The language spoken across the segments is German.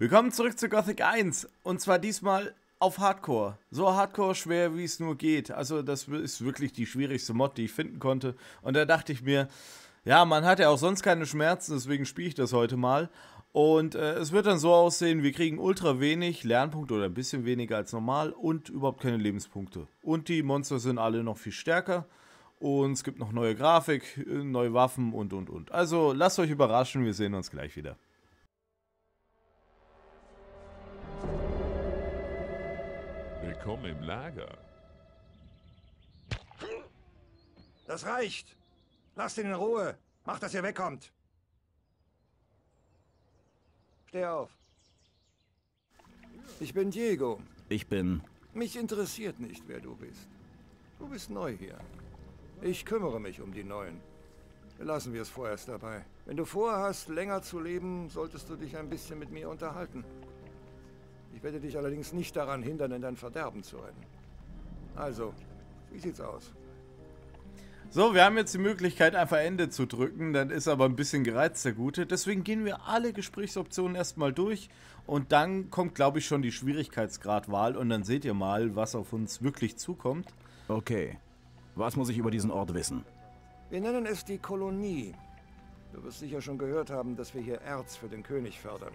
Willkommen zurück zu Gothic 1 und zwar diesmal auf Hardcore. So Hardcore schwer wie es nur geht. Also das ist wirklich die schwierigste Mod, die ich finden konnte. Und da dachte ich mir, ja, man hat ja auch sonst keine Schmerzen, deswegen spiele ich das heute mal. Und äh, es wird dann so aussehen, wir kriegen ultra wenig Lernpunkte oder ein bisschen weniger als normal und überhaupt keine Lebenspunkte. Und die Monster sind alle noch viel stärker. Und es gibt noch neue Grafik, äh, neue Waffen und und und. Also lasst euch überraschen, wir sehen uns gleich wieder. Willkommen im Lager. Das reicht. Lasst ihn in Ruhe. Macht, dass ihr wegkommt. Steh auf. Ich bin Diego. Ich bin... Mich interessiert nicht, wer du bist. Du bist neu hier. Ich kümmere mich um die Neuen. Lassen wir es vorerst dabei. Wenn du vorhast, länger zu leben, solltest du dich ein bisschen mit mir unterhalten. Ich werde dich allerdings nicht daran hindern, in dein Verderben zu rennen. Also, wie sieht's aus? So, wir haben jetzt die Möglichkeit, einfach Ende zu drücken. Dann ist aber ein bisschen gereizt, der Gute. Deswegen gehen wir alle Gesprächsoptionen erstmal durch. Und dann kommt, glaube ich, schon die Schwierigkeitsgradwahl. Und dann seht ihr mal, was auf uns wirklich zukommt. Okay. Was muss ich über diesen Ort wissen? Wir nennen es die Kolonie. Du wirst sicher schon gehört haben, dass wir hier Erz für den König fördern.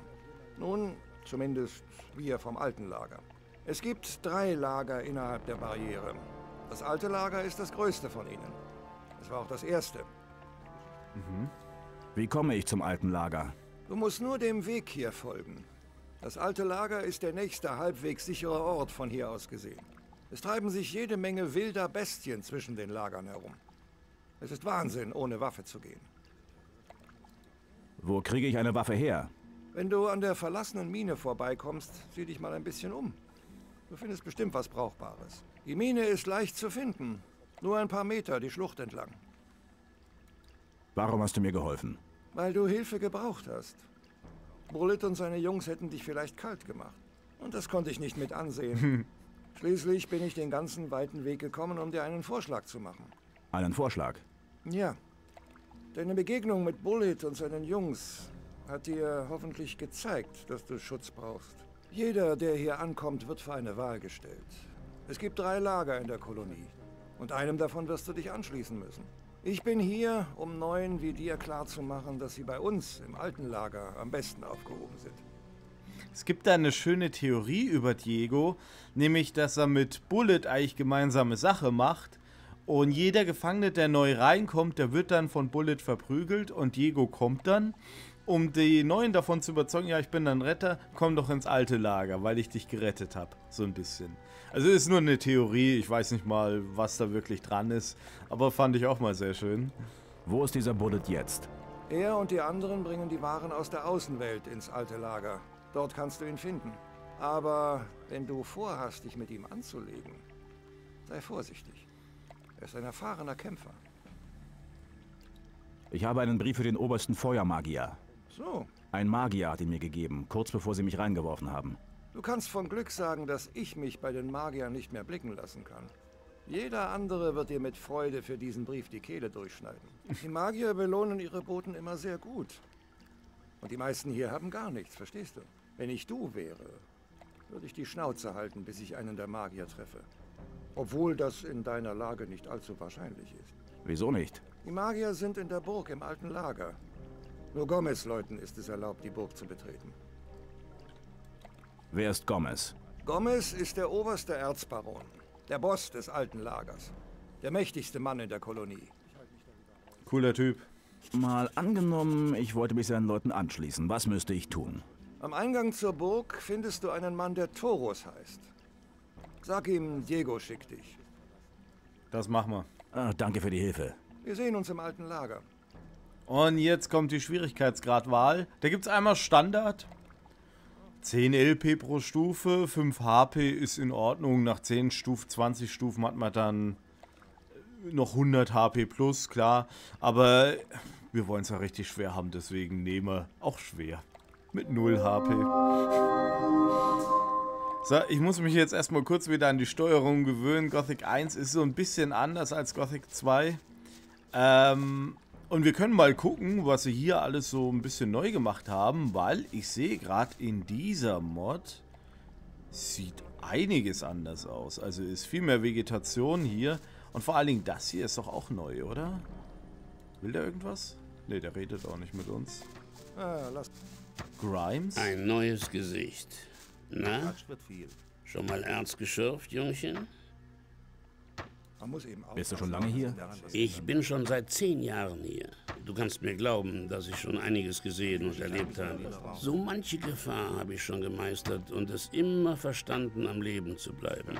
Nun, zumindest wir vom alten Lager. Es gibt drei Lager innerhalb der Barriere. Das alte Lager ist das größte von ihnen. Es war auch das erste. Mhm. Wie komme ich zum alten Lager? Du musst nur dem Weg hier folgen. Das alte Lager ist der nächste halbwegs sichere Ort von hier aus gesehen. Es treiben sich jede Menge wilder Bestien zwischen den Lagern herum. Es ist Wahnsinn, ohne Waffe zu gehen. Wo kriege ich eine Waffe her? Wenn du an der verlassenen Mine vorbeikommst, sieh dich mal ein bisschen um. Du findest bestimmt was Brauchbares. Die Mine ist leicht zu finden. Nur ein paar Meter die Schlucht entlang. Warum hast du mir geholfen? Weil du Hilfe gebraucht hast. Bullet und seine Jungs hätten dich vielleicht kalt gemacht. Und das konnte ich nicht mit ansehen. Schließlich bin ich den ganzen weiten Weg gekommen, um dir einen Vorschlag zu machen. Einen Vorschlag? Ja. Deine Begegnung mit Bullet und seinen Jungs hat dir hoffentlich gezeigt, dass du Schutz brauchst. Jeder, der hier ankommt, wird vor eine Wahl gestellt. Es gibt drei Lager in der Kolonie. Und einem davon wirst du dich anschließen müssen. Ich bin hier, um Neuen wie dir klarzumachen, dass sie bei uns im alten Lager am besten aufgehoben sind. Es gibt da eine schöne Theorie über Diego, nämlich dass er mit Bullet eigentlich gemeinsame Sache macht und jeder Gefangene, der neu reinkommt, der wird dann von Bullet verprügelt und Diego kommt dann, um die Neuen davon zu überzeugen, ja, ich bin ein Retter, komm doch ins alte Lager, weil ich dich gerettet habe, so ein bisschen. Also ist nur eine Theorie, ich weiß nicht mal, was da wirklich dran ist, aber fand ich auch mal sehr schön. Wo ist dieser Bullet jetzt? Er und die anderen bringen die Waren aus der Außenwelt ins alte Lager. Dort kannst du ihn finden. Aber wenn du vorhast, dich mit ihm anzulegen, sei vorsichtig. Er ist ein erfahrener Kämpfer. Ich habe einen Brief für den obersten Feuermagier. So. Ein Magier hat ihn mir gegeben, kurz bevor sie mich reingeworfen haben. Du kannst von Glück sagen, dass ich mich bei den Magiern nicht mehr blicken lassen kann. Jeder andere wird dir mit Freude für diesen Brief die Kehle durchschneiden. Die Magier belohnen ihre Boten immer sehr gut. Und die meisten hier haben gar nichts, verstehst du? Wenn ich du wäre, würde ich die Schnauze halten, bis ich einen der Magier treffe. Obwohl das in deiner Lage nicht allzu wahrscheinlich ist. Wieso nicht? Die Magier sind in der Burg im alten Lager. Nur Gomez-Leuten ist es erlaubt, die Burg zu betreten. Wer ist Gomez? Gomez ist der oberste Erzbaron. Der Boss des alten Lagers. Der mächtigste Mann in der Kolonie. Cooler Typ. Mal angenommen, ich wollte mich seinen Leuten anschließen. Was müsste ich tun? Am Eingang zur Burg findest du einen Mann, der Toros heißt. Sag ihm, Diego schickt dich. Das machen wir. Ah, danke für die Hilfe. Wir sehen uns im alten Lager. Und jetzt kommt die Schwierigkeitsgradwahl. Da gibt es einmal Standard. 10 LP pro Stufe, 5 HP ist in Ordnung. Nach 10 Stufen, 20 Stufen hat man dann noch 100 HP plus, klar. Aber wir wollen es ja richtig schwer haben, deswegen nehmen wir auch schwer. Mit 0 HP. So, ich muss mich jetzt erstmal kurz wieder an die Steuerung gewöhnen. Gothic 1 ist so ein bisschen anders als Gothic 2. Ähm, Und wir können mal gucken, was sie hier alles so ein bisschen neu gemacht haben, weil ich sehe gerade in dieser Mod sieht einiges anders aus. Also ist viel mehr Vegetation hier. Und vor allen Dingen das hier ist doch auch neu, oder? Will der irgendwas? Ne, der redet auch nicht mit uns. Ah, lass Grimes? Ein neues Gesicht. Na, schon mal ernst geschürft, Jungchen? Man muss eben Bist du schon lange hier? Ich bin schon seit zehn Jahren hier. Du kannst mir glauben, dass ich schon einiges gesehen und erlebt habe. So manche Gefahr habe ich schon gemeistert und es immer verstanden, am Leben zu bleiben.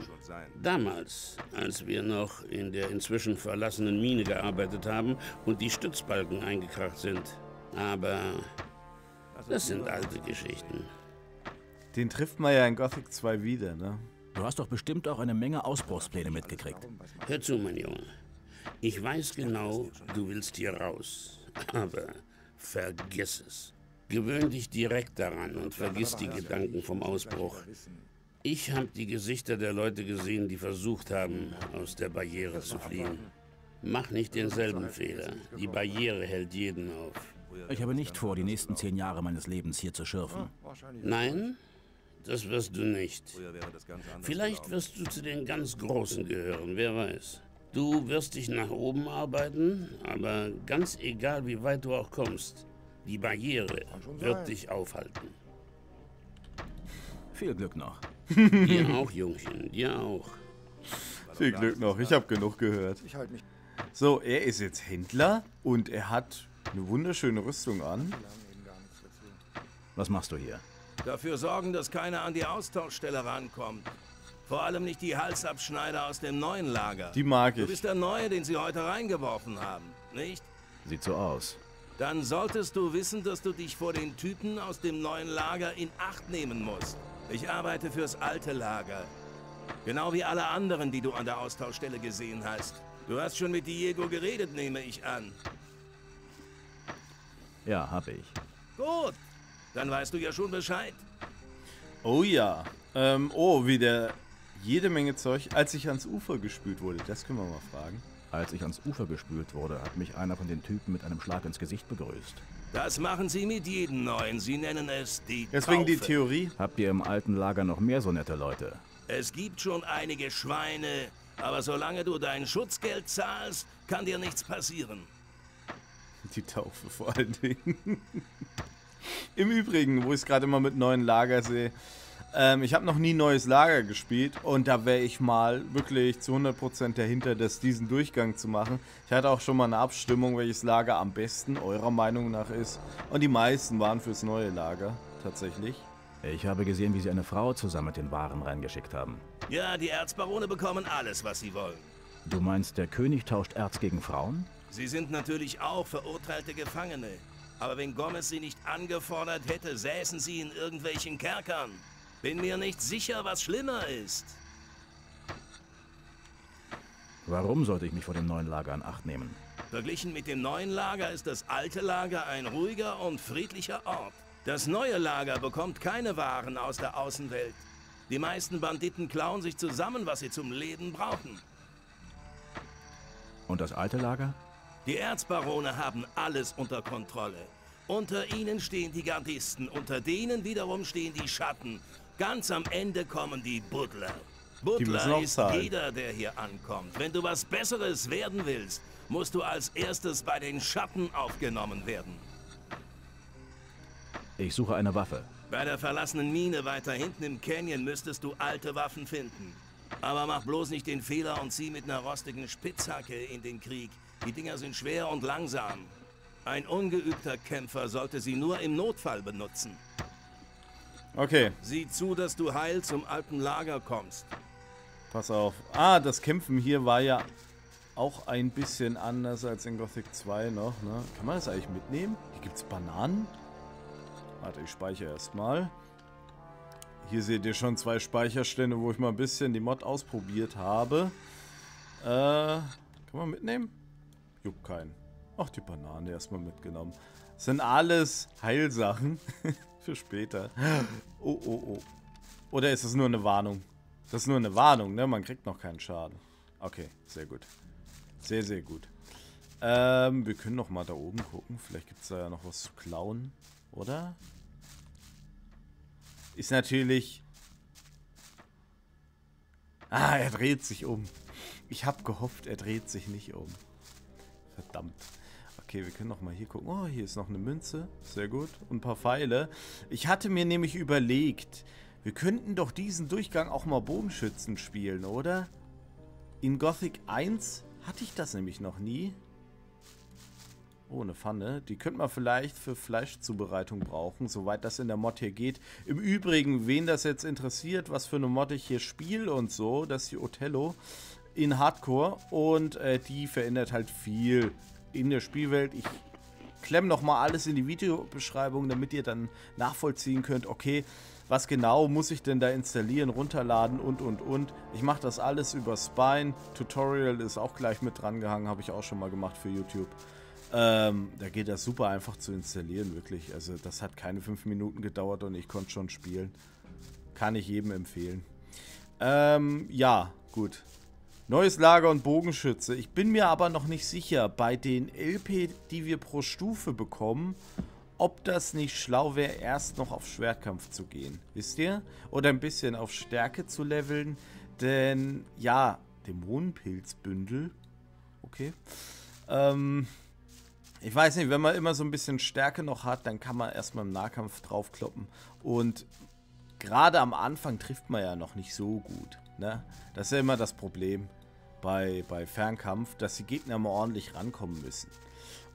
Damals, als wir noch in der inzwischen verlassenen Mine gearbeitet haben und die Stützbalken eingekracht sind. Aber das sind alte Geschichten. Den trifft man ja in Gothic 2 wieder, ne? Du hast doch bestimmt auch eine Menge Ausbruchspläne mitgekriegt. Hör zu, mein Junge. Ich weiß genau, du willst hier raus. Aber vergiss es. Gewöhn dich direkt daran und vergiss die Gedanken vom Ausbruch. Ich habe die Gesichter der Leute gesehen, die versucht haben, aus der Barriere zu fliehen. Mach nicht denselben Fehler. Die Barriere hält jeden auf. Ich habe nicht vor, die nächsten zehn Jahre meines Lebens hier zu schürfen. Nein, das wirst du nicht. Vielleicht wirst du zu den ganz Großen gehören, wer weiß. Du wirst dich nach oben arbeiten, aber ganz egal, wie weit du auch kommst, die Barriere wird dich aufhalten. Viel Glück noch. Dir auch, Jungchen, dir auch. Viel Glück noch, ich habe genug gehört. ich halt nicht So, er ist jetzt Händler und er hat eine wunderschöne Rüstung an. Was machst du hier? Dafür sorgen, dass keiner an die Austauschstelle rankommt. Vor allem nicht die Halsabschneider aus dem neuen Lager. Die mag Du ich. bist der Neue, den sie heute reingeworfen haben, nicht? Sieht so aus. Dann solltest du wissen, dass du dich vor den Typen aus dem neuen Lager in Acht nehmen musst. Ich arbeite fürs alte Lager. Genau wie alle anderen, die du an der Austauschstelle gesehen hast. Du hast schon mit Diego geredet, nehme ich an. Ja, hab ich. Gut, dann weißt du ja schon Bescheid. Oh ja. Ähm, oh, wieder jede Menge Zeug. Als ich ans Ufer gespült wurde, das können wir mal fragen. Als ich ans Ufer gespült wurde, hat mich einer von den Typen mit einem Schlag ins Gesicht begrüßt. Das machen sie mit jedem Neuen. Sie nennen es die Deswegen die Taufe. Theorie. Habt ihr im alten Lager noch mehr so nette Leute? Es gibt schon einige Schweine, aber solange du dein Schutzgeld zahlst, kann dir nichts passieren. Die Taufe vor allen Dingen. Im Übrigen, wo ich es gerade immer mit neuen Lager sehe, ähm, ich habe noch nie neues Lager gespielt und da wäre ich mal wirklich zu 100% dahinter, das diesen Durchgang zu machen. Ich hatte auch schon mal eine Abstimmung, welches Lager am besten eurer Meinung nach ist. Und die meisten waren fürs neue Lager, tatsächlich. Ich habe gesehen, wie sie eine Frau zusammen mit den Waren reingeschickt haben. Ja, die Erzbarone bekommen alles, was sie wollen. Du meinst, der König tauscht Erz gegen Frauen? Sie sind natürlich auch verurteilte Gefangene. Aber wenn Gomez sie nicht angefordert hätte, säßen sie in irgendwelchen Kerkern. Bin mir nicht sicher, was schlimmer ist. Warum sollte ich mich vor dem neuen Lager in Acht nehmen? Verglichen mit dem neuen Lager ist das alte Lager ein ruhiger und friedlicher Ort. Das neue Lager bekommt keine Waren aus der Außenwelt. Die meisten Banditen klauen sich zusammen, was sie zum Leben brauchen. Und das alte Lager? Die Erzbarone haben alles unter Kontrolle. Unter ihnen stehen die Gardisten, unter denen wiederum stehen die Schatten. Ganz am Ende kommen die Buddler auch ist jeder, der hier ankommt. Wenn du was Besseres werden willst, musst du als erstes bei den Schatten aufgenommen werden. Ich suche eine Waffe. Bei der verlassenen Mine weiter hinten im Canyon müsstest du alte Waffen finden. Aber mach bloß nicht den Fehler und zieh mit einer rostigen Spitzhacke in den Krieg. Die Dinger sind schwer und langsam. Ein ungeübter Kämpfer sollte sie nur im Notfall benutzen. Okay, Sieh zu, dass du heil zum alten Lager kommst. pass auf. Ah, das Kämpfen hier war ja auch ein bisschen anders als in Gothic 2 noch, ne? Kann man das eigentlich mitnehmen? Hier gibt's Bananen? Warte, ich speichere erstmal. Hier seht ihr schon zwei Speicherstände, wo ich mal ein bisschen die Mod ausprobiert habe. Äh, kann man mitnehmen? Juckt keinen. Ach, die Banane erstmal mitgenommen. Das sind alles Heilsachen für später. Oh, oh, oh. Oder ist das nur eine Warnung? Das ist nur eine Warnung, ne? Man kriegt noch keinen Schaden. Okay, sehr gut. Sehr, sehr gut. Ähm, wir können noch mal da oben gucken. Vielleicht gibt es da ja noch was zu klauen, oder? Ist natürlich... Ah, er dreht sich um. Ich habe gehofft, er dreht sich nicht um. Verdammt. Okay, wir können noch mal hier gucken. Oh, hier ist noch eine Münze. Sehr gut. Und ein paar Pfeile. Ich hatte mir nämlich überlegt, wir könnten doch diesen Durchgang auch mal Bogenschützen spielen, oder? In Gothic 1 hatte ich das nämlich noch nie. Oh, eine Pfanne. Die könnte man vielleicht für Fleischzubereitung brauchen, soweit das in der Mod hier geht. Im Übrigen, wen das jetzt interessiert, was für eine Mod ich hier spiele und so, das ist die Othello in Hardcore und äh, die verändert halt viel in der Spielwelt. Ich klemme nochmal alles in die Videobeschreibung, damit ihr dann nachvollziehen könnt, okay, was genau muss ich denn da installieren, runterladen und und und. Ich mache das alles über Spine. Tutorial ist auch gleich mit dran gehangen, habe ich auch schon mal gemacht für YouTube. Ähm, da geht das super einfach zu installieren, wirklich. Also das hat keine fünf Minuten gedauert und ich konnte schon spielen. Kann ich jedem empfehlen. Ähm, ja, gut. Neues Lager und Bogenschütze. Ich bin mir aber noch nicht sicher, bei den LP, die wir pro Stufe bekommen, ob das nicht schlau wäre, erst noch auf Schwertkampf zu gehen. Wisst ihr? Oder ein bisschen auf Stärke zu leveln. Denn, ja, Dämonenpilzbündel. Okay. Ähm, ich weiß nicht, wenn man immer so ein bisschen Stärke noch hat, dann kann man erstmal im Nahkampf draufkloppen. Und gerade am Anfang trifft man ja noch nicht so gut. Ne? Das ist ja immer das Problem bei, bei Fernkampf, dass die Gegner mal ordentlich rankommen müssen.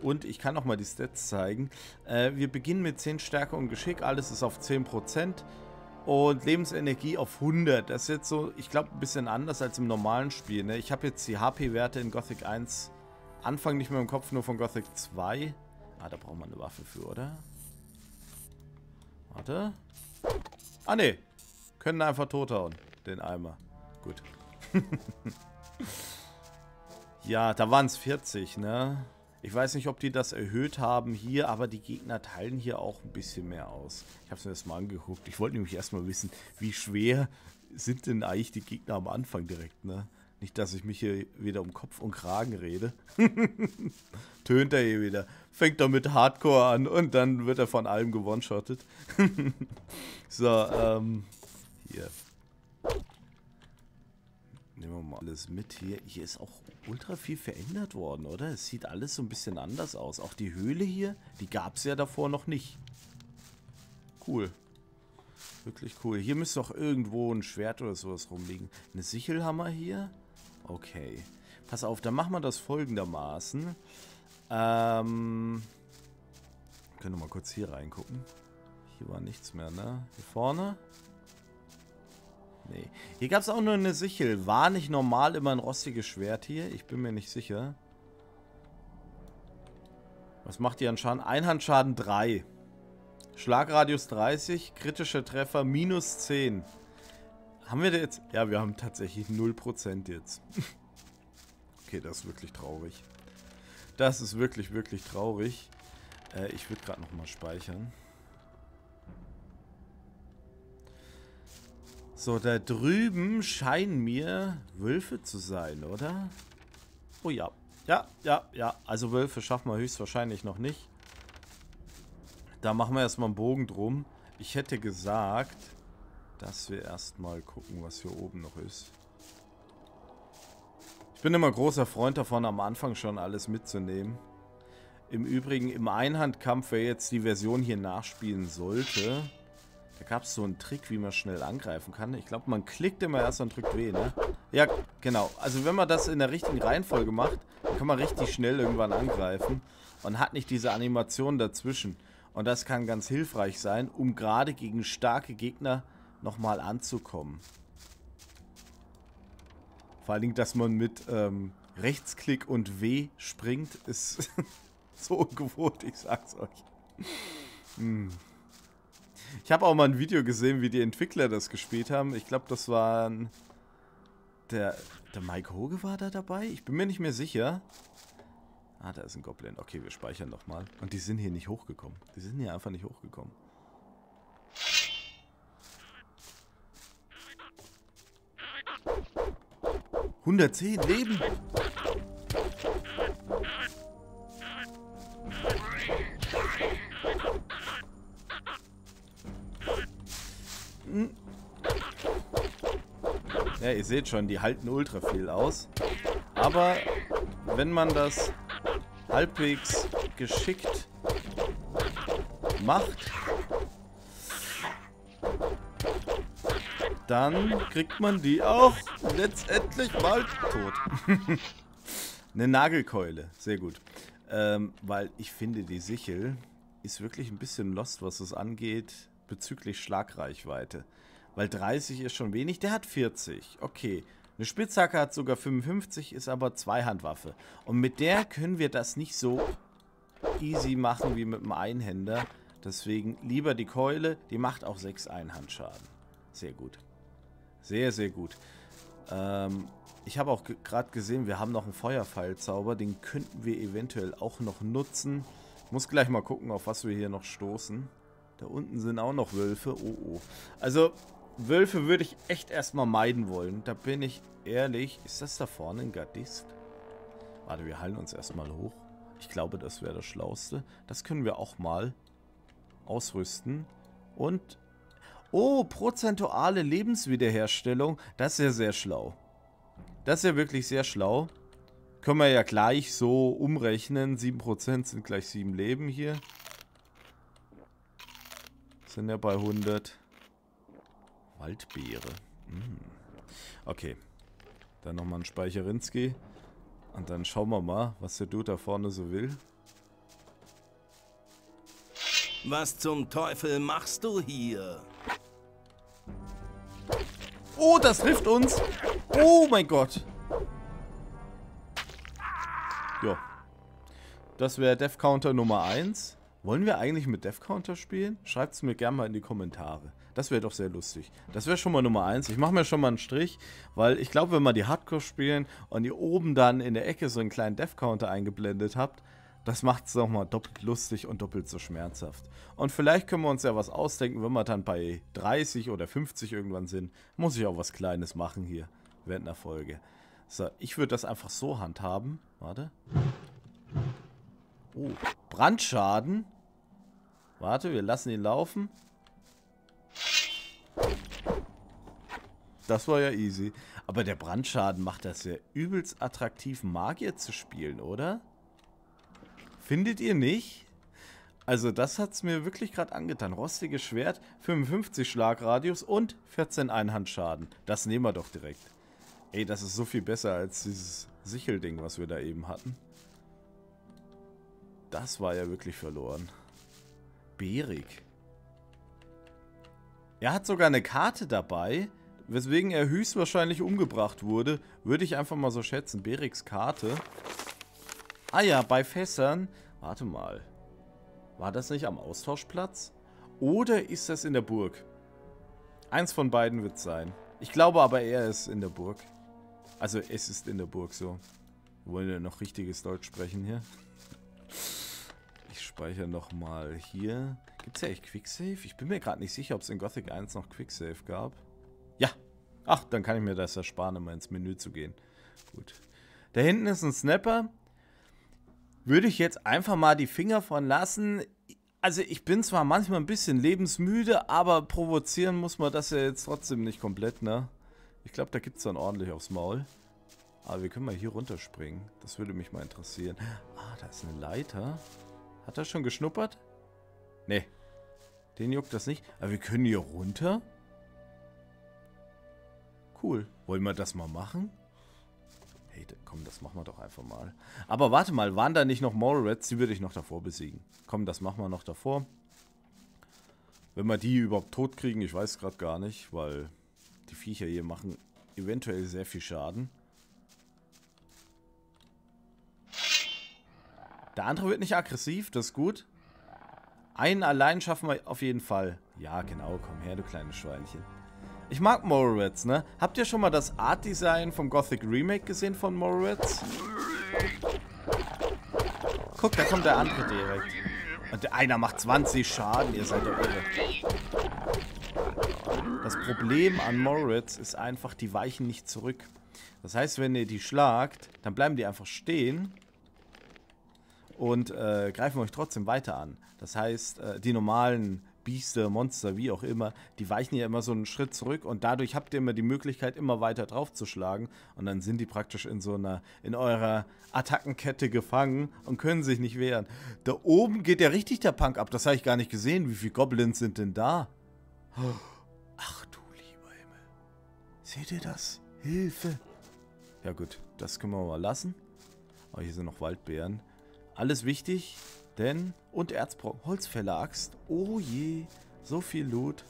Und ich kann noch mal die Stats zeigen. Äh, wir beginnen mit 10 Stärke und Geschick, alles ist auf 10%. Und Lebensenergie auf 100. Das ist jetzt so, ich glaube, ein bisschen anders als im normalen Spiel. Ne? Ich habe jetzt die HP-Werte in Gothic 1 Anfang nicht mehr im Kopf, nur von Gothic 2. Ah, da braucht man eine Waffe für, oder? Warte. Ah, ne. Können einfach tothauen, den Eimer. Gut. ja, da waren es 40, ne? Ich weiß nicht, ob die das erhöht haben hier, aber die Gegner teilen hier auch ein bisschen mehr aus. Ich habe es mir das mal angeguckt. Ich wollte nämlich erstmal wissen, wie schwer sind denn eigentlich die Gegner am Anfang direkt, ne? Nicht, dass ich mich hier wieder um Kopf und Kragen rede. Tönt er hier wieder. Fängt er mit Hardcore an und dann wird er von allem gewonshottet. so, ähm, hier. Nehmen wir mal alles mit hier. Hier ist auch ultra viel verändert worden, oder? Es sieht alles so ein bisschen anders aus. Auch die Höhle hier, die gab es ja davor noch nicht. Cool. Wirklich cool. Hier müsste auch irgendwo ein Schwert oder sowas rumliegen. Eine Sichel haben wir hier. Okay. Pass auf, dann machen wir das folgendermaßen. Ähm. Können wir mal kurz hier reingucken. Hier war nichts mehr, ne? Hier vorne. Nee. Hier gab es auch nur eine Sichel. War nicht normal immer ein rostiges Schwert hier? Ich bin mir nicht sicher. Was macht die an Schaden? Einhandschaden 3. Schlagradius 30, kritischer Treffer minus 10. Haben wir da jetzt... Ja, wir haben tatsächlich 0% jetzt. okay, das ist wirklich traurig. Das ist wirklich, wirklich traurig. Äh, ich würde gerade nochmal speichern. So, da drüben scheinen mir Wölfe zu sein, oder? Oh ja. Ja, ja, ja. Also Wölfe schaffen wir höchstwahrscheinlich noch nicht. Da machen wir erstmal einen Bogen drum. Ich hätte gesagt dass wir erstmal gucken, was hier oben noch ist. Ich bin immer großer Freund davon, am Anfang schon alles mitzunehmen. Im Übrigen, im Einhandkampf, wer jetzt die Version hier nachspielen sollte, da gab es so einen Trick, wie man schnell angreifen kann. Ich glaube, man klickt immer erst und drückt W, ne? Ja, genau. Also wenn man das in der richtigen Reihenfolge macht, kann man richtig schnell irgendwann angreifen und hat nicht diese Animation dazwischen. Und das kann ganz hilfreich sein, um gerade gegen starke Gegner nochmal anzukommen. Vor allen Dingen, dass man mit ähm, Rechtsklick und W springt, ist so ungewohnt, ich sag's euch. Hm. Ich habe auch mal ein Video gesehen, wie die Entwickler das gespielt haben. Ich glaube, das waren... Der, der Mike Hoge war da dabei? Ich bin mir nicht mehr sicher. Ah, da ist ein Goblin. Okay, wir speichern nochmal. Und die sind hier nicht hochgekommen. Die sind hier einfach nicht hochgekommen. 110 Leben. Ja, ihr seht schon, die halten ultra viel aus. Aber wenn man das halbwegs geschickt macht, dann kriegt man die auch letztendlich mal tot. Eine Nagelkeule, sehr gut. Ähm, weil ich finde, die Sichel ist wirklich ein bisschen lost, was es angeht, bezüglich Schlagreichweite. Weil 30 ist schon wenig, der hat 40. Okay. Eine Spitzhacke hat sogar 55, ist aber Zweihandwaffe. Und mit der können wir das nicht so easy machen wie mit dem Einhänder. Deswegen lieber die Keule, die macht auch 6 Einhandschaden. Sehr gut. Sehr, sehr gut. Ähm, ich habe auch gerade gesehen, wir haben noch einen Feuerpfeilzauber. Den könnten wir eventuell auch noch nutzen. Muss gleich mal gucken, auf was wir hier noch stoßen. Da unten sind auch noch Wölfe. Oh, oh. Also, Wölfe würde ich echt erstmal meiden wollen. Da bin ich ehrlich. Ist das da vorne ein Gardist? Warte, wir heilen uns erstmal hoch. Ich glaube, das wäre das Schlauste. Das können wir auch mal ausrüsten. Und... Oh, prozentuale Lebenswiederherstellung. Das ist ja sehr schlau. Das ist ja wirklich sehr schlau. Können wir ja gleich so umrechnen. 7% sind gleich 7 Leben hier. Sind ja bei 100. Waldbeere. Hm. Okay. Dann nochmal ein Speicherinski. Und dann schauen wir mal, was der Dude da vorne so will. Was zum Teufel machst du hier? Oh, das trifft uns. Oh mein Gott. Ja. Das wäre Death Counter Nummer 1. Wollen wir eigentlich mit Death Counter spielen? Schreibt es mir gerne mal in die Kommentare. Das wäre doch sehr lustig. Das wäre schon mal Nummer 1. Ich mache mir schon mal einen Strich, weil ich glaube, wenn man die Hardcore spielen und ihr oben dann in der Ecke so einen kleinen Death Counter eingeblendet habt, das macht es nochmal doppelt lustig und doppelt so schmerzhaft. Und vielleicht können wir uns ja was ausdenken, wenn wir dann bei 30 oder 50 irgendwann sind. Muss ich auch was Kleines machen hier während einer Folge. So, ich würde das einfach so handhaben. Warte. Oh, Brandschaden. Warte, wir lassen ihn laufen. Das war ja easy. Aber der Brandschaden macht das ja übelst attraktiv, Magier zu spielen, oder? Findet ihr nicht? Also das hat es mir wirklich gerade angetan. Rostiges Schwert, 55 Schlagradius und 14 Einhandschaden. Das nehmen wir doch direkt. Ey, das ist so viel besser als dieses Sichelding, was wir da eben hatten. Das war ja wirklich verloren. Berik. Er hat sogar eine Karte dabei, weswegen er höchstwahrscheinlich umgebracht wurde. Würde ich einfach mal so schätzen. Beriks Karte. Ah ja, bei Fässern. Warte mal. War das nicht am Austauschplatz? Oder ist das in der Burg? Eins von beiden wird sein. Ich glaube aber, er ist in der Burg. Also, es ist in der Burg so. Wir wollen ja noch richtiges Deutsch sprechen hier. Ich speichere nochmal hier. Gibt es ja echt Quicksave? Ich bin mir gerade nicht sicher, ob es in Gothic 1 noch Quicksave gab. Ja. Ach, dann kann ich mir das ersparen, immer ins Menü zu gehen. Gut. Da hinten ist ein Snapper würde ich jetzt einfach mal die Finger von lassen. Also ich bin zwar manchmal ein bisschen lebensmüde, aber provozieren muss man das ja jetzt trotzdem nicht komplett, ne? Ich glaube, da gibt es dann ordentlich aufs Maul. Aber wir können mal hier runterspringen. Das würde mich mal interessieren. Ah, da ist eine Leiter. Hat er schon geschnuppert? Nee. Den juckt das nicht. Aber wir können hier runter. Cool. Wollen wir das mal machen? Hey, komm, das machen wir doch einfach mal. Aber warte mal, waren da nicht noch Morrats? Die würde ich noch davor besiegen. Komm, das machen wir noch davor. Wenn wir die überhaupt tot kriegen, ich weiß gerade gar nicht, weil die Viecher hier machen eventuell sehr viel Schaden. Der andere wird nicht aggressiv, das ist gut. Einen allein schaffen wir auf jeden Fall. Ja, genau, komm her, du kleines Schweinchen. Ich mag Morowitz, ne? Habt ihr schon mal das Art-Design vom Gothic Remake gesehen von Morowitz? Guck, da kommt der andere direkt. Und der einer macht 20 Schaden, ihr seid doch irre. Das Problem an Morowitz ist einfach, die weichen nicht zurück. Das heißt, wenn ihr die schlagt, dann bleiben die einfach stehen und äh, greifen euch trotzdem weiter an. Das heißt, äh, die normalen Biester, Monster, wie auch immer, die weichen ja immer so einen Schritt zurück und dadurch habt ihr immer die Möglichkeit, immer weiter draufzuschlagen und dann sind die praktisch in so einer, in eurer Attackenkette gefangen und können sich nicht wehren. Da oben geht ja richtig der Punk ab, das habe ich gar nicht gesehen. Wie viele Goblins sind denn da? Ach du lieber Himmel. Seht ihr das? Hilfe. Ja gut, das können wir mal lassen. Aber hier sind noch Waldbeeren. Alles wichtig, denn... Und Erzbrocken. Holzfäller-Axt. Oh je. So viel Loot.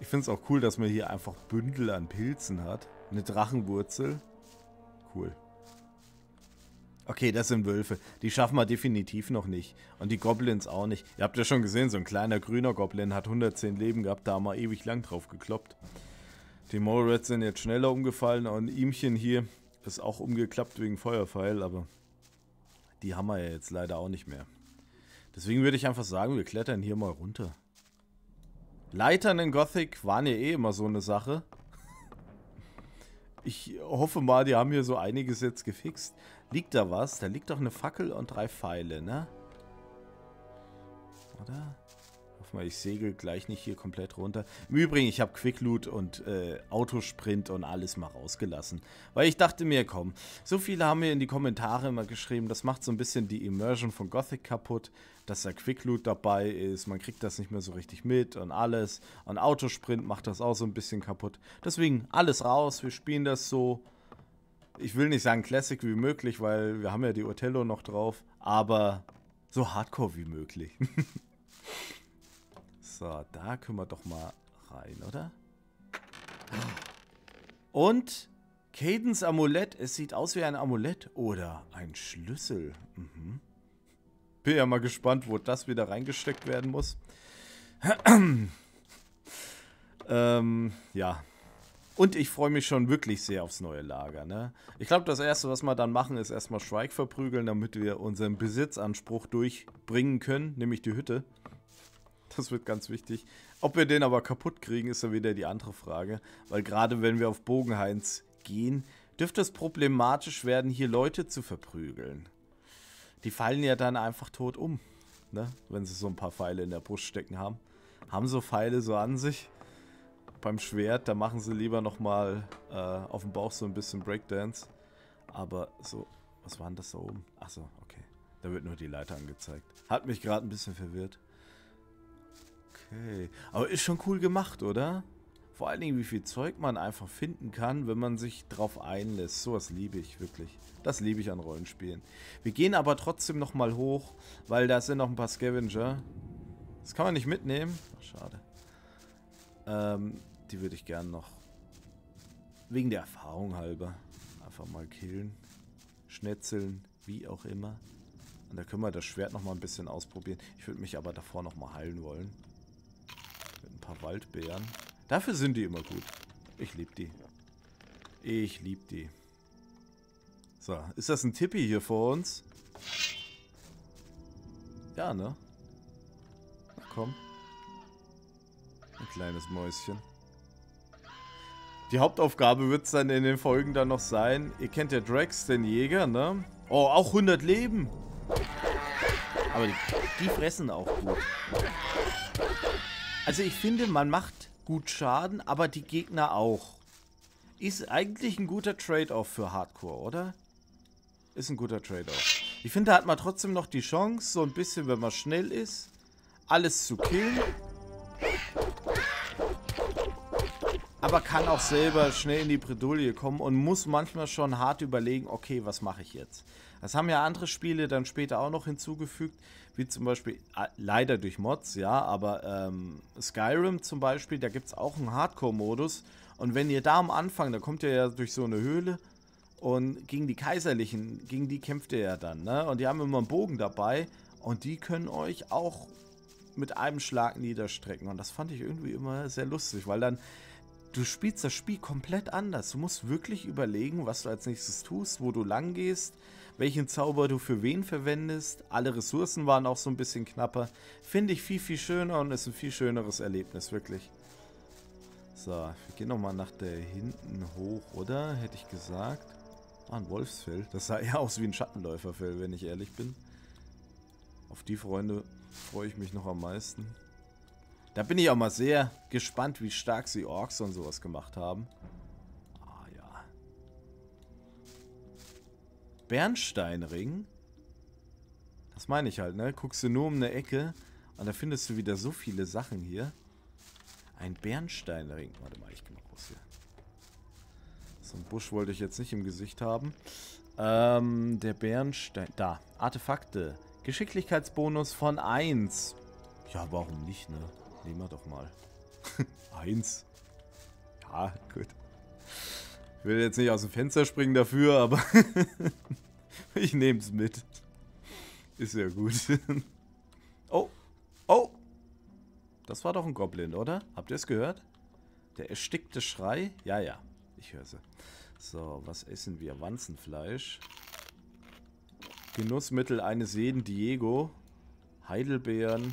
Ich finde es auch cool, dass man hier einfach Bündel an Pilzen hat. Eine Drachenwurzel. Cool. Okay, das sind Wölfe. Die schaffen wir definitiv noch nicht. Und die Goblins auch nicht. Ihr habt ja schon gesehen, so ein kleiner grüner Goblin hat 110 Leben gehabt. Da haben wir ewig lang drauf gekloppt. Die Morrats sind jetzt schneller umgefallen und Ihmchen hier ist auch umgeklappt wegen Feuerpfeil, aber die haben wir ja jetzt leider auch nicht mehr. Deswegen würde ich einfach sagen, wir klettern hier mal runter. Leitern in Gothic waren ja eh immer so eine Sache. Ich hoffe mal, die haben hier so einiges jetzt gefixt. Liegt da was? Da liegt doch eine Fackel und drei Pfeile, ne? Oder? Wir, ich segel gleich nicht hier komplett runter. Im Übrigen, ich habe Quickloot und äh, Autosprint und alles mal rausgelassen. Weil ich dachte mir, komm, so viele haben mir in die Kommentare immer geschrieben, das macht so ein bisschen die Immersion von Gothic kaputt, dass da Quickloot dabei ist, man kriegt das nicht mehr so richtig mit und alles. Und Autosprint macht das auch so ein bisschen kaputt. Deswegen alles raus, wir spielen das so ich will nicht sagen Classic wie möglich, weil wir haben ja die Othello noch drauf, aber so hardcore wie möglich. so, da können wir doch mal rein, oder? Und Cadence Amulett, es sieht aus wie ein Amulett oder ein Schlüssel. Mhm. Bin ja mal gespannt, wo das wieder reingesteckt werden muss. ähm, ja, und ich freue mich schon wirklich sehr aufs neue Lager. Ne? Ich glaube, das Erste, was wir dann machen, ist erstmal Strike verprügeln, damit wir unseren Besitzanspruch durchbringen können, nämlich die Hütte. Das wird ganz wichtig. Ob wir den aber kaputt kriegen, ist dann wieder die andere Frage. Weil gerade wenn wir auf Bogenhains gehen, dürfte es problematisch werden, hier Leute zu verprügeln. Die fallen ja dann einfach tot um, ne? wenn sie so ein paar Pfeile in der Brust stecken haben. Haben so Pfeile so an sich? beim Schwert, da machen sie lieber nochmal äh, auf dem Bauch so ein bisschen Breakdance. Aber so, was war denn das da oben? Achso, okay. Da wird nur die Leiter angezeigt. Hat mich gerade ein bisschen verwirrt. Okay. Aber ist schon cool gemacht, oder? Vor allen Dingen, wie viel Zeug man einfach finden kann, wenn man sich drauf einlässt. Sowas liebe ich wirklich. Das liebe ich an Rollenspielen. Wir gehen aber trotzdem nochmal hoch, weil da sind noch ein paar Scavenger. Das kann man nicht mitnehmen. Ach, schade. Ähm, die würde ich gern noch wegen der Erfahrung halber einfach mal killen. Schnetzeln, wie auch immer. Und da können wir das Schwert noch mal ein bisschen ausprobieren. Ich würde mich aber davor noch mal heilen wollen. Paar Waldbeeren. Dafür sind die immer gut. Ich liebe die. Ich liebe die. So, ist das ein Tippi hier vor uns? Ja, ne? Na komm. Ein kleines Mäuschen. Die Hauptaufgabe wird es dann in den Folgen dann noch sein. Ihr kennt ja Drax, den Jäger, ne? Oh, auch 100 Leben. Aber die, die fressen auch gut. Also ich finde, man macht gut Schaden, aber die Gegner auch. Ist eigentlich ein guter Trade-off für Hardcore, oder? Ist ein guter Trade-off. Ich finde, da hat man trotzdem noch die Chance, so ein bisschen, wenn man schnell ist, alles zu killen aber kann auch selber schnell in die Bredouille kommen und muss manchmal schon hart überlegen, okay, was mache ich jetzt? Das haben ja andere Spiele dann später auch noch hinzugefügt, wie zum Beispiel, äh, leider durch Mods, ja, aber ähm, Skyrim zum Beispiel, da gibt es auch einen Hardcore-Modus und wenn ihr da am Anfang, da kommt ihr ja durch so eine Höhle und gegen die Kaiserlichen, gegen die kämpft ihr ja dann, ne? Und die haben immer einen Bogen dabei und die können euch auch mit einem Schlag niederstrecken und das fand ich irgendwie immer sehr lustig, weil dann du spielst das Spiel komplett anders. Du musst wirklich überlegen, was du als nächstes tust, wo du lang gehst, welchen Zauber du für wen verwendest. Alle Ressourcen waren auch so ein bisschen knapper. Finde ich viel, viel schöner und ist ein viel schöneres Erlebnis, wirklich. So, wir gehen nochmal nach da hinten hoch, oder? Hätte ich gesagt. Ah, ein Wolfsfell. Das sah eher aus wie ein Schattenläuferfell, wenn ich ehrlich bin. Auf die Freunde freue ich mich noch am meisten. Da bin ich auch mal sehr gespannt, wie stark sie Orks und sowas gemacht haben. Bernsteinring? Das meine ich halt, ne? Guckst du nur um eine Ecke und da findest du wieder so viele Sachen hier. Ein Bernsteinring. Warte mal, ich gehe mal raus hier. So einen Busch wollte ich jetzt nicht im Gesicht haben. Ähm, der Bernstein. Da. Artefakte. Geschicklichkeitsbonus von 1. Ja, warum nicht, ne? Nehmen wir doch mal. 1. Ja, gut. Ich will jetzt nicht aus dem Fenster springen dafür, aber ich nehme es mit. Ist ja gut. oh. Oh. Das war doch ein Goblin, oder? Habt ihr es gehört? Der erstickte Schrei? Ja, ja. Ich höre sie. So, was essen wir? Wanzenfleisch. Genussmittel eines jeden Diego. Heidelbeeren.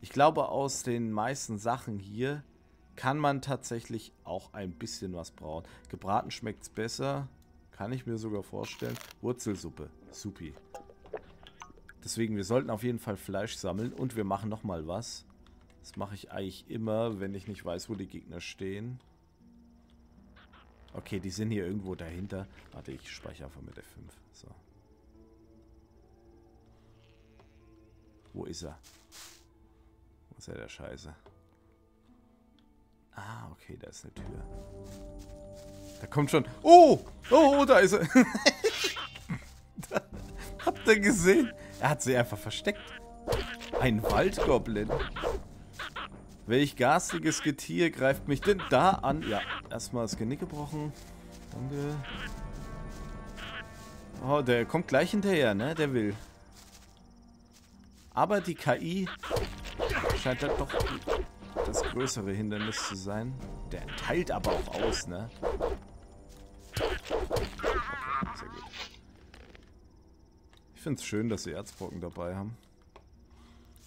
Ich glaube, aus den meisten Sachen hier kann man tatsächlich auch ein bisschen was brauen. Gebraten schmeckt es besser. Kann ich mir sogar vorstellen. Wurzelsuppe. Supi. Deswegen, wir sollten auf jeden Fall Fleisch sammeln. Und wir machen nochmal was. Das mache ich eigentlich immer, wenn ich nicht weiß, wo die Gegner stehen. Okay, die sind hier irgendwo dahinter. Warte, ich speichere einfach mit F5. So. Wo ist er? Wo ist er, der Scheiße? Ah, okay, da ist eine Tür. Da kommt schon... Oh! Oh, oh da ist er. habt ihr gesehen? Er hat sie einfach versteckt. Ein Waldgoblin. Welch garstiges Getier greift mich denn da an? Ja, erstmal das Genick gebrochen. Danke. Oh, der kommt gleich hinterher, ne? Der will. Aber die KI scheint da doch größere Hindernis zu sein. Der teilt aber auch aus, ne? Sehr gut. Ich finde es schön, dass sie Erzbrocken dabei haben.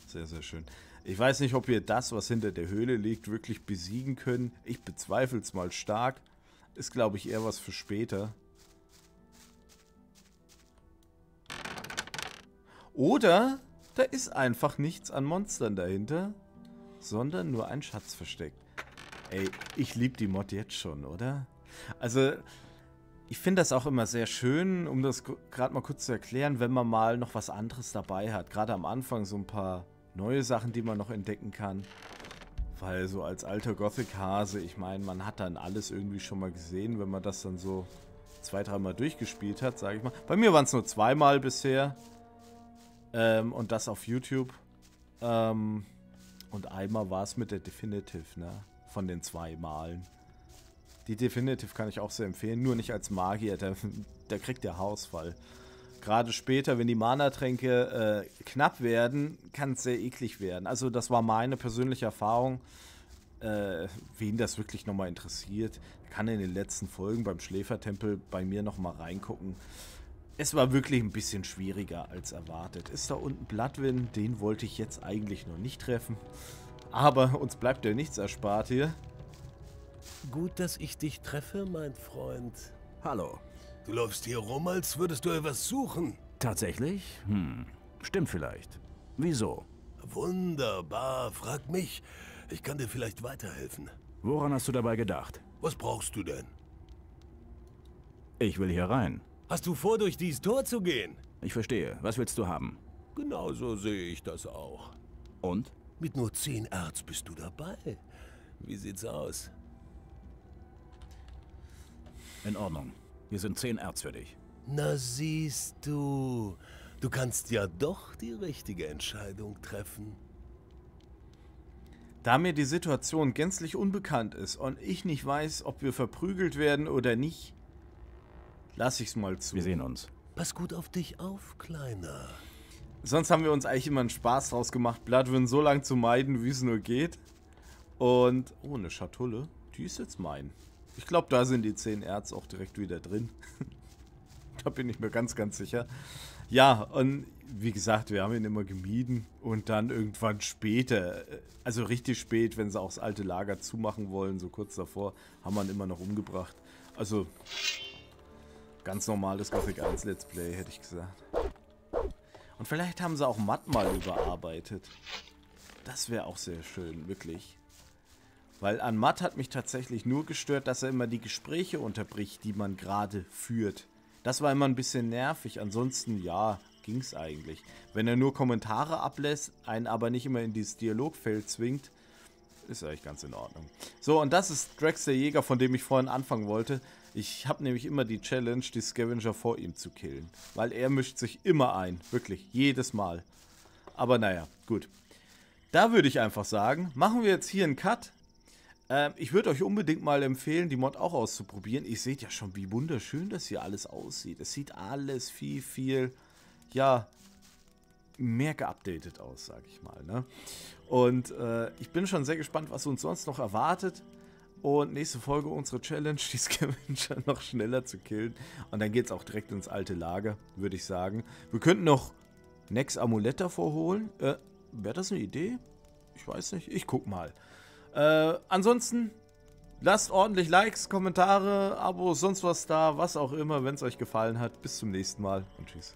Sehr, sehr schön. Ich weiß nicht, ob wir das, was hinter der Höhle liegt, wirklich besiegen können. Ich bezweifle es mal stark. Ist, glaube ich, eher was für später. Oder da ist einfach nichts an Monstern dahinter, sondern nur ein Schatz versteckt. Ey, ich liebe die Mod jetzt schon, oder? Also, ich finde das auch immer sehr schön, um das gerade mal kurz zu erklären, wenn man mal noch was anderes dabei hat. Gerade am Anfang so ein paar neue Sachen, die man noch entdecken kann. Weil so als alter Gothic-Hase, ich meine, man hat dann alles irgendwie schon mal gesehen, wenn man das dann so zwei, dreimal durchgespielt hat, sage ich mal. Bei mir waren es nur zweimal bisher. Ähm, und das auf YouTube. Ähm, und einmal war es mit der Definitive, ne? Von den zwei Malen. Die Definitive kann ich auch sehr empfehlen, nur nicht als Magier, der, der kriegt der Haarausfall. Gerade später, wenn die Mana-Tränke äh, knapp werden, kann es sehr eklig werden. Also das war meine persönliche Erfahrung. Äh, wen das wirklich nochmal interessiert, kann in den letzten Folgen beim Schläfertempel bei mir nochmal reingucken. Es war wirklich ein bisschen schwieriger als erwartet. Ist da unten Bloodwind, den wollte ich jetzt eigentlich noch nicht treffen. Aber uns bleibt ja nichts erspart hier. Gut, dass ich dich treffe, mein Freund. Hallo. Du läufst hier rum, als würdest du etwas suchen. Tatsächlich? Hm, stimmt vielleicht. Wieso? Wunderbar, frag mich. Ich kann dir vielleicht weiterhelfen. Woran hast du dabei gedacht? Was brauchst du denn? Ich will hier rein. Hast du vor, durch dieses Tor zu gehen? Ich verstehe. Was willst du haben? Genauso sehe ich das auch. Und? Mit nur zehn Erz bist du dabei. Wie sieht's aus? In Ordnung. Hier sind zehn Erz für dich. Na siehst du. Du kannst ja doch die richtige Entscheidung treffen. Da mir die Situation gänzlich unbekannt ist und ich nicht weiß, ob wir verprügelt werden oder nicht, lass ich's mal zu. Wir sehen uns. Pass gut auf dich auf, Kleiner. Sonst haben wir uns eigentlich immer einen Spaß draus gemacht, Bloodwind so lang zu meiden, wie es nur geht. Und, oh, eine Schatulle. Die ist jetzt mein. Ich glaube, da sind die 10 Erz auch direkt wieder drin. da bin ich mir ganz, ganz sicher. Ja, und wie gesagt, wir haben ihn immer gemieden und dann irgendwann später, also richtig spät, wenn sie auch das alte Lager zumachen wollen, so kurz davor, haben wir ihn immer noch umgebracht. Also ganz normales Gothic 1 Let's Play, hätte ich gesagt. Und vielleicht haben sie auch Matt mal überarbeitet. Das wäre auch sehr schön, wirklich. Weil an Matt hat mich tatsächlich nur gestört, dass er immer die Gespräche unterbricht, die man gerade führt. Das war immer ein bisschen nervig. Ansonsten, ja, ging's eigentlich. Wenn er nur Kommentare ablässt, einen aber nicht immer in dieses Dialogfeld zwingt, ist eigentlich ganz in Ordnung. So, und das ist Drax der Jäger, von dem ich vorhin anfangen wollte. Ich habe nämlich immer die Challenge, die Scavenger vor ihm zu killen. Weil er mischt sich immer ein. Wirklich, jedes Mal. Aber naja, gut. Da würde ich einfach sagen, machen wir jetzt hier einen Cut. Ähm, ich würde euch unbedingt mal empfehlen, die Mod auch auszuprobieren. Ihr seht ja schon, wie wunderschön das hier alles aussieht. Es sieht alles viel, viel, ja, mehr geupdatet aus, sag ich mal. Ne? Und äh, ich bin schon sehr gespannt, was uns sonst noch erwartet. Und nächste Folge unsere Challenge, die Scavenger noch schneller zu killen. Und dann geht es auch direkt ins alte Lager, würde ich sagen. Wir könnten noch Nex Amulett davor holen. Äh, Wäre das eine Idee? Ich weiß nicht. Ich guck mal. Äh, ansonsten lasst ordentlich Likes, Kommentare, Abos, sonst was da, was auch immer, wenn es euch gefallen hat. Bis zum nächsten Mal und tschüss.